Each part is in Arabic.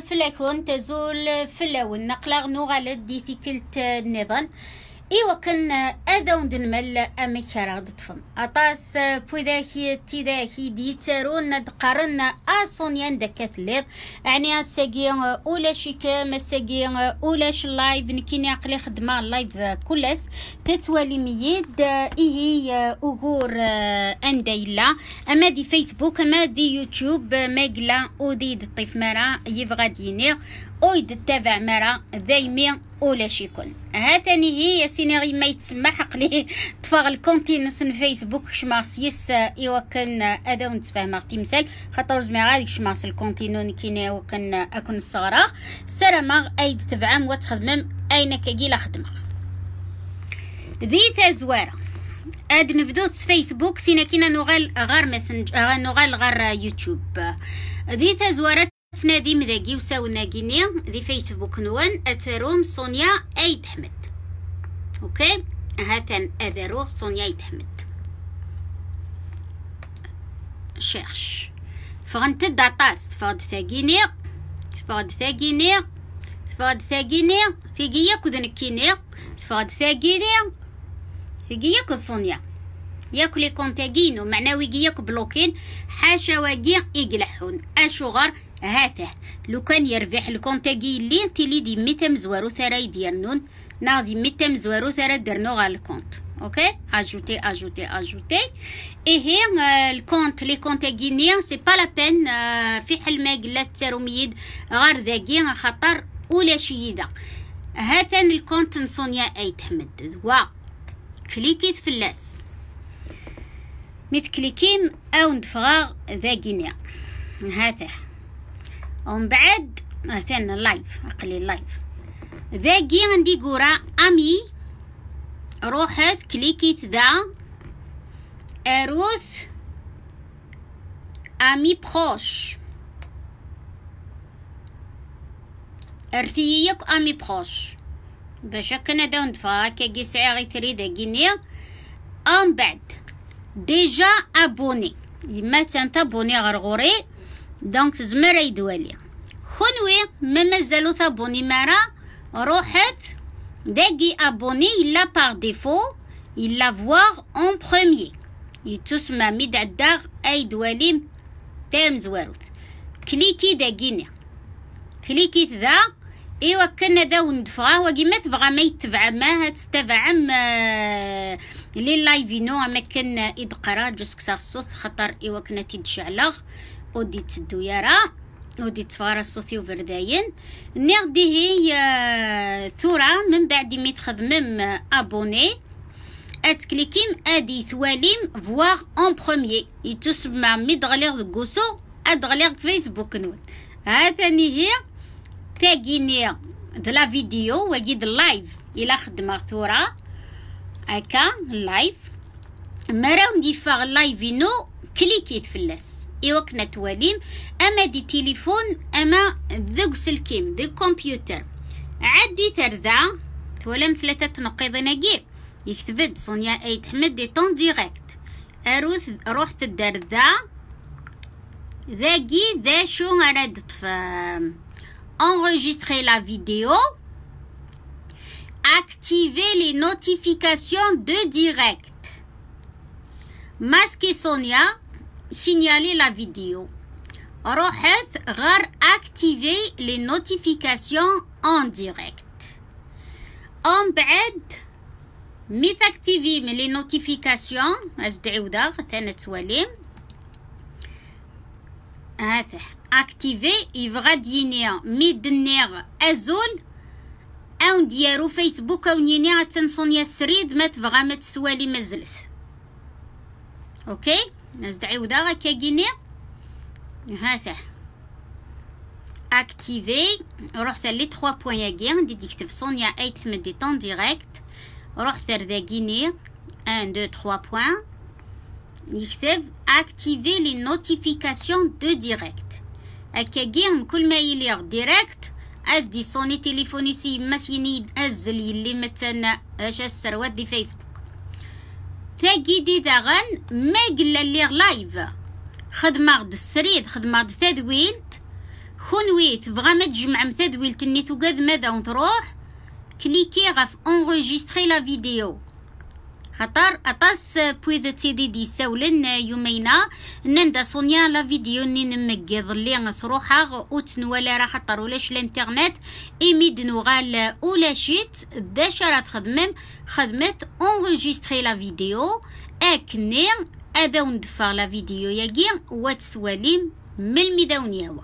في الأكون تزول في اللون نقلا نغال دي تيكلت النظام إيوا كان أذا وندنمل أمك راه تفهم أطاس بوذاكي تيداكي ديتارون دقرن أصونيان دكات ليض يعني أساقي أولا شيكا مساقي أولا لايف نكيني عقلي خدمة لايف كلس تتوالي ميد إيه أغور أندايلا أما دي فيسبوك أما دي يوتيوب ماقلا وديد الطيف مرا يبغى ديني أويد تتابع مرا ذايمي ولا شيكون هاتني هي سيناري ما يتسمى حقلي تفاغ الكونتينس فيسبوك شماس يس ايوا كان ادا ونتفاهم تمثال خاطر زمي غادي شماس الكونتينو كينا وكان أكون الصغرى. سلامة أيد تبعم وتخدم أين كاكيلا خدمة. ذي تزوارة اد نبدو فيسبوك سينا كينا نغال غار ماسنج نغال غار يوتيوب. ذي تزوارة تنادي مذاقي وساونا كيني ذي فيسبوك نوان اتروم سونيا ايد حمد أوكي هاتن اذروغ سونيا ايد حمد شيرش فغنت داطاس تفغد ثاقيني تفغد ثاقيني تفغد ثاقيني تيقيا كذنكيني تفغد ثاقيني تيقيا كسونيا ياك لي كونتاقينو معناوي ياك بلوكين حاشا واقيا يقلحون اشغر هاته. لو كان يربح الكونتاكي اللي تيلي دي ميتم زوارو ثرا يديرنون ناضي ميتم زوارو ثرا درنو على الكونت أوكي؟ أجوتي أجوتي أجوتي. اي هي الكونت لي كونتاكيني سي با لا بين في حل ما قلات تاروميد غير ذاكي خاطر ولا شيدا هاتان الكونت نصونيا اي تحمد و كليكيت ميت كليكيم أو ندفغاغ ذاكينيا هاته. ومن بعد مثلا لايف اقلي لايف ذاكي عندي قورا أمي روحت كليكيت ذا أروث أمي بروش ارتييك أمي بروش باش كنا داون دفا كي ساعه غي تريد غينيا أم بعد. ديجا أبوني. يما تنتابوني غرغوري. دونك تزمر يدوالي. خنوي ما مازالو ثابوني مرا روحت داكي أبوني إلا باغ ديفو إلا فواغ اون بروميي يتسمى ميد عداغ أي دوالي تام زواروث كليكي داكيني كليكي ذا إيوا كنا ذا وندفغا وكيما تبغى ما يتبع ما تتبع ما لي لايفينو ما كان يدقرا جوسك الصوت خطر إيوا كنا تيدشعلغ ودي تدو يرا ودي تفارا الصوتي وبرداين نغدي هي ثورة من بعد ما تخدمم ابوني اتكليكيم ادي ثواليم فواغ اون بروميي يتسمى مي دغليغ كوسو ادغليغ فيسبوك نون هاتني هي تاقيني د لا فيديو وجد اللايف إلى خدمة ثورة هكا لايف مراو نديفاغ لايفينو كليكيت في اللاس إيوكنا تواليم أما دي تليفون أما ذوق سلكيم ذوق كمبيوتر. عدي ترذا تولم ثلاثة نقيض نجيب. يكتبد سونيا أي تحمد دي طون ديريكت. أروث روح تدار ذا ذاقي ذا شو غرد تفهم enregistrer la vidéo activer les notifications de direct masquer Sonia signaler la vidéo. روحت غير activer les notifications en direct. En بعد مي تاكتيفي من لي نوتيفيكاسيون ازدعيو دا ثاني تواليم هذا اكتيفي يبغى دينيا مي دنيغ ازول أو نديرو فيسبوك أو نينيا تنصونيا السريد ما تبغى ما تسوالي مزلت أوكي نزدعيو دا كاكيني هاته اكتيفي روح لي 3 بوين ياكي ندي ديكتب سونيا اي تحمد دي طون ديريكت ثر ذاكيني 1 2 3 بوين يكتب اكتيفي لي نوتيفيكاسيون دو ديريكت هكا كل ما يلي ديريكت از دي سوني تليفوني سي ماشيني ازل يلي مثلا أش السروات دي فيسبوك تاكيدي داغن ما قلا لي لايف. خدمة غد السريد خدمة غد تدويلت خونوي تبغى ما تجمع مثدويل تني توقاد ماذا تروح كليكي غف انغوجيستري لا فيديو. خطر. أطاس بويذ تيدي دي ساولن يومينا. نندا صونيا لا فيديو ني نمقض اللي تروحا وتنوالا راه خطر. ولاش الإنترنت؟ إيميد نوغال ولا شيت. داش راه تخدمم. خدمت. اونغيستري لا فيديو. اكني أدا وندفع لا فيديو ياكي. واتسواليم من الميداون يهوا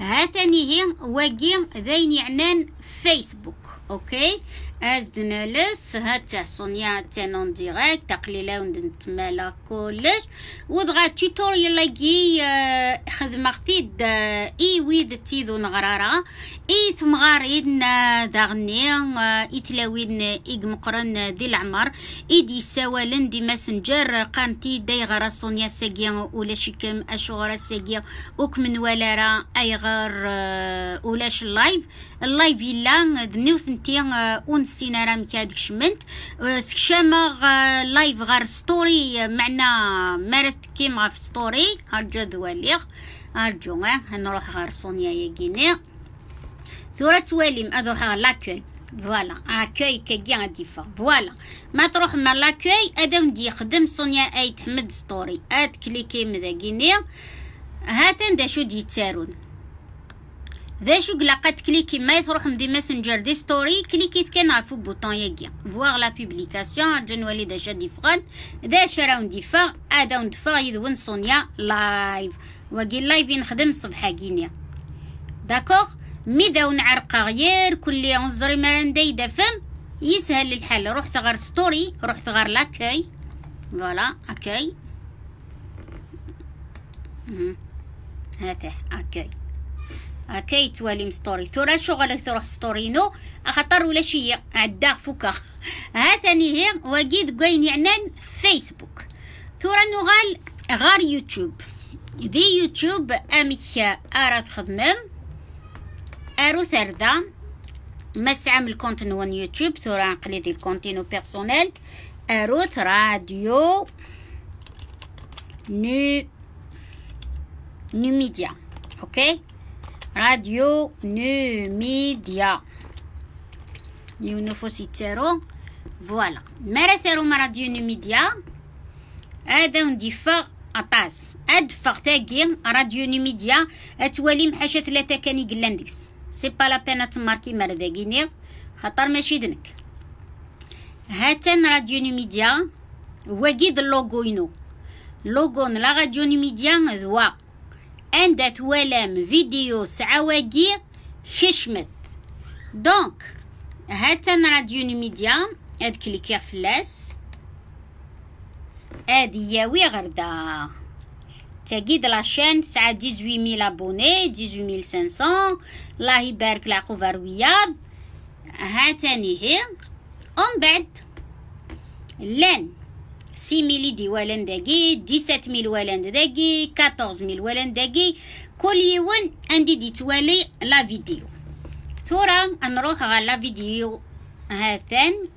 هاتني هي. واقي ذين يعنان فيسبوك. أوكي؟ ازدنا لس هاتا سونيا تانون ديريكت تقليلا ونتمالا كلش وضغا توتوريال لاقي آه، خدمة آه، اي ويد تيدو نغرارا اي ثمغارين داغني اي تلاوين اي مقرن دي العمر اي دي سوالن دي ماسنجر قانتي داي غرا سونيا ساقيا ولا شكم اشغر ساقيا وك من ولارا اي غار آه، ولاش اللايف اللايف ذنيو ثنتي ونسينا راه مكادك شمنت سكشاما لايف غار ستوري معنا مرت كيما في ستوري هرجو ذواليغ ارجو نروح غار سونيا يا ثورة تواليم أروح غار لاكوي فوالا اكوي كي غادي فا فوالا ما تروح مع لاكوي آدم دي يخدم سونيا اي تحمد ستوري اد كليكي مذا هاتن دا شو دي تارون ذا شو قلقات كليكي ما تروح مدي ماسنجر دي ستوري كليكي كان عفو بوطون يجي فواغ لا بوبليكاسيون جنوالي دا شا ديفغان ذا شراون ديفا ادا ندفا يدون سونيا لايف وقي لايف نخدم صبحا كينيا داكوغ ميدا ونعرقا غير كل يوم زري مران دايدا فم يسهل الحل رحت غير ستوري رحت غير لاكاي فوالا اكاي هذا اكاي اكاي تواليم ستوري. ثورا شغلك تروح ستوري نو. أخطر ولا شي عدا فكا هاتني هي وقيد قوين يعنان فيسبوك. ثورا نغال غار يوتيوب. ذي يوتيوب أمك اراد خدمم أرو ثردا. مسعى من الكونتين وان يوتيوب. ثورا قليدي الكونتينو بيرسونيل اروت راديو نو. نو ميديا. أوكي؟ راديو نو ميديا يونفو سيتيرو فوالا مرا ما راديو نو ميديا هذا ندفع أطاس أدفع تاقي راديو نو ميديا أتوالي محاشا ثلاثة كان يقلان ديكس سي با لا بينا تماركي مرا ذاكيني خاطر ماشي دنك هاتن راديو نو ميديا وقيد اللوغو ينو لوغو لا راديو نو ميديا ذوا عندها توالم فيديو سعواقي خشمت. دونك هاتن راديو ميديا اد كليكي فلاس. اد ياوي غردا. تاقيد لاشين تسعة ديزوي ميل أبوني ديزوي ميل سانسون. الله يبارك العقوب رياض هاتاني هي. ومن بعد لأن سي ميلي دي والان داكي ديسات ميل والان داكي كاتورز ميل والان داكي. كل يوم عندي دي توالي لا فيديو. ثورا نروح على لا فيديو. هاثان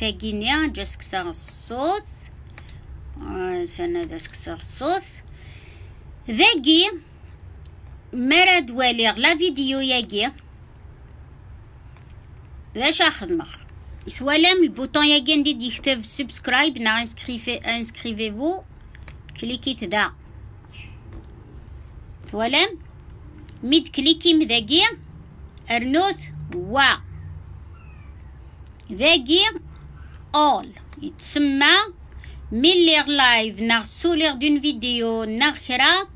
تاقينيا جاس كسر الصوت سنة داس كسر الصوت ذاكي مراد واليغ لا فيديو ياكي. ذا شاخدمه سوالم البوطون يا ندير يكتب سبسكرايب نا انسكريفي انسكريفيفو كليكي تدا سوالم ميد كليكي مذاقي ارنوث و ذاقي اول يتسمى من ليغ لايف ناغ سوليغ دون فيديو ناغ خرا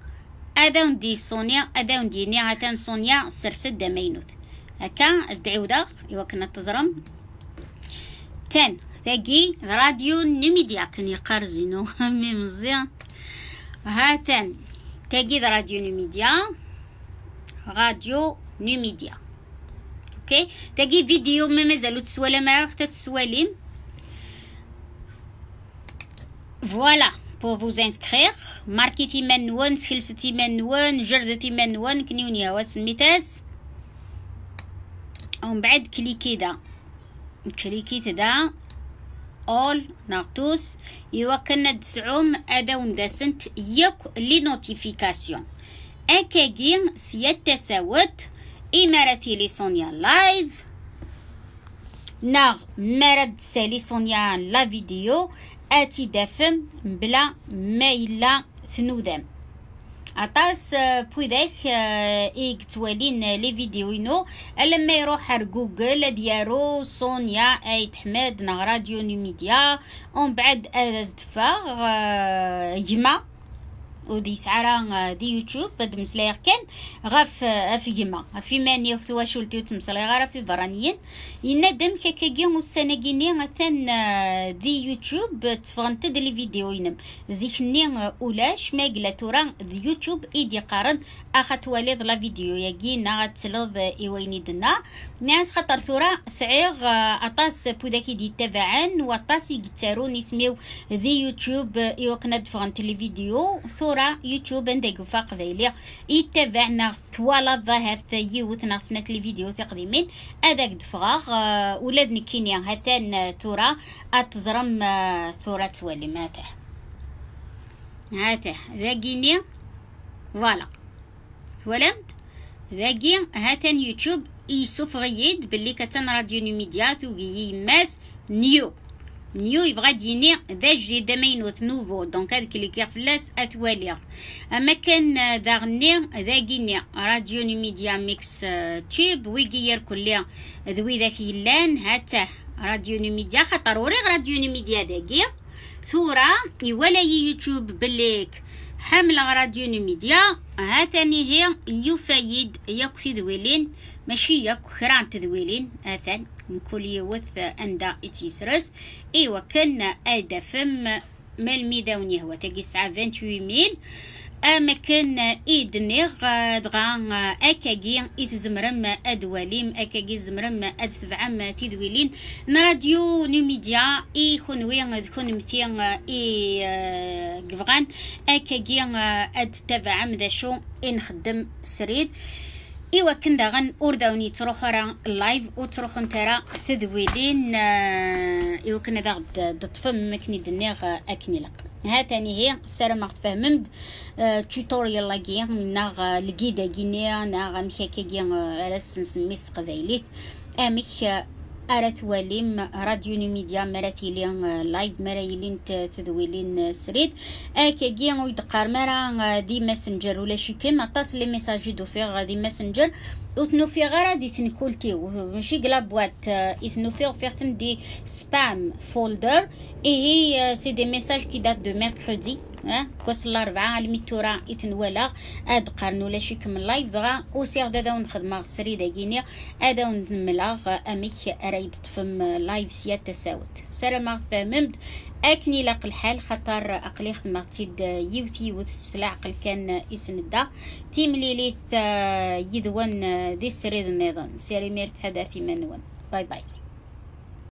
اذا ندي سونيا اذا ندي نيا سونيا سرسد مينوث هكا ازدعي ودا ايوا كنا تزرم تن. ثقي راديو نميديا كني قرزينو مي مزيان. هاتن تقي راديو نميديا راديو نميديا أوكي؟ تقي فيديو ما مازالو تسوالي ما راه تسوالين فوالا. بور فوز انسكريغ ماركيتي من نون سكلستي من نون جردتي من نون كنيونيا واسميتاس ومن بعد كليكي دا كليكيت دا أول نغتوس يوكنا دسعوم ادا وندسنت يك لي نوتيفيكاسيون أكاكي سيادة تساوت. إمارتي لي سونيا لايف ناغ مرد سالي سونيا لا فيديو. أتي دافم بلا ما إلا ثنوذام عطاس بويداك إيك توالين لي فيديوينو لما يروح على جوجل ديارو سونيا أيت حماد نا راديو نيميديا ومن بعد ازدفا دفا يما. ودي سعرا دي يوتيوب بد مسلايغ كان غاف افيما في ماني وفتوا شولتي وتمسلاي غارا في برانيين ينادم كاكاكي والسناكيني مثلا دي يوتيوب تفغنت لي فيديو ينم. زيكني أولاش ما قلا تورا دي يوتيوب إيدي قارن اخت والد لا فيديو ياكي نا تسلض إيويني دنا. ناس خطر ثورا سعيغ أطاس بوداكي دي تبعن وأطاس يقتارون اسميو ذي يوتيوب يوكنا دفغنت لي فيديو ثورا يوتيوب عندك وفاق ذيلي. يتبعنا ثوالا يوث ناصنت لي فيديو تقديمين. هذاك دفغاغ ولاد نكينيا هاتان ثورا أتزرم ثورا توالي ماته. هاته ذاكيني فوالا. ولمت ذاكي هاتان يوتيوب. يسوف غيد باللي كتن راديو نيميديا توغي يماس نيو. نيو يبغى ديني ذا جديد ما ينوت نوفو. دونك هذاك اللي كيغ فلاس اتواليغ أما كان ذا غني ذا كيني راديو نيميديا ميكس تيوب ويغير كل ذوي ذاك يلان. هاتا راديو نيميديا خاطر وريغ راديو نيميديا داكي. صورة يولا يوتيوب بليك. حمل راديو نيميديا هاتاني هي يفايد يكفي ذويلين ماشي ياك كران تذويلين. آثن من كل يوث أندا إتيسرس. إيوا كان أدفم مال ميداوني هو تاقي ساعة 28 ميل. اما كان إيد نيغ دغا اكاكي اتزمرم ادواليم أكاكي زمرم ادتبعم تدويلين نراديو نيميديا إي خنوي كون مثي إي قفغان أكاكي ادتبعم ذا شو إن خدم سريد. إيوا كن داغن أورداوني تروحوا راه اللايف وتروحوا نترا تذويلين آه، إيوا كنا داغ دطفم مكني دنيغ أكني لك ها تاني هي السلام ما تفهممد توتوريال لاكي ناغ لقيدا كينيا ناغ مشاكي على نسميس قبايليت أمك أرث وليم راديو ميديا مراتيلين لايف مرايلين تذويلين سريد أكا جيان ويدقار مرا دي ماسنجر ولا شي كيما طاس لي ميساجي دو فيغ دي ماسنجر وتنو في غير دي تنكولتي ماشي قلا بوات يتنو في فيغتن دي سبام فولدر اي هي سي دي ميساج كي دات دو ميركودي كوس الاربعاء الميتورا يتنولا اد قارنو لا شي كم لايف دغا وسيغ دادا ونخدم سري داكينيا ادا ونملا اميك رايد تفهم لايف سيات تساوت سلام فهمت أكني لاق الحال خطر اقلي خدمتيد يوتي وث السلع قل كان يسندا تيمليليت يدون دي سريد النظام سيري ميرت حداثي منون باي باي.